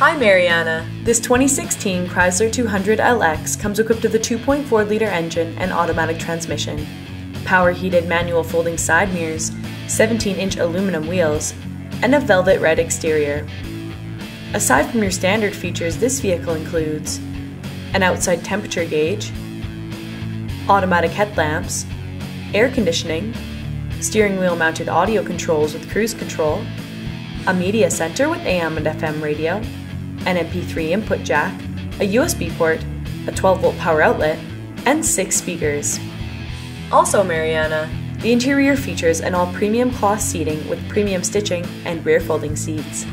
Hi Mariana! This 2016 Chrysler 200 LX comes equipped with a 2.4 liter engine and automatic transmission, power heated manual folding side mirrors, 17 inch aluminum wheels, and a velvet red exterior. Aside from your standard features, this vehicle includes an outside temperature gauge, automatic headlamps, air conditioning, steering wheel mounted audio controls with cruise control, a media center with AM and FM radio, an MP3 input jack, a USB port, a 12 volt power outlet, and six speakers. Also, Mariana, the interior features an all premium cloth seating with premium stitching and rear folding seats.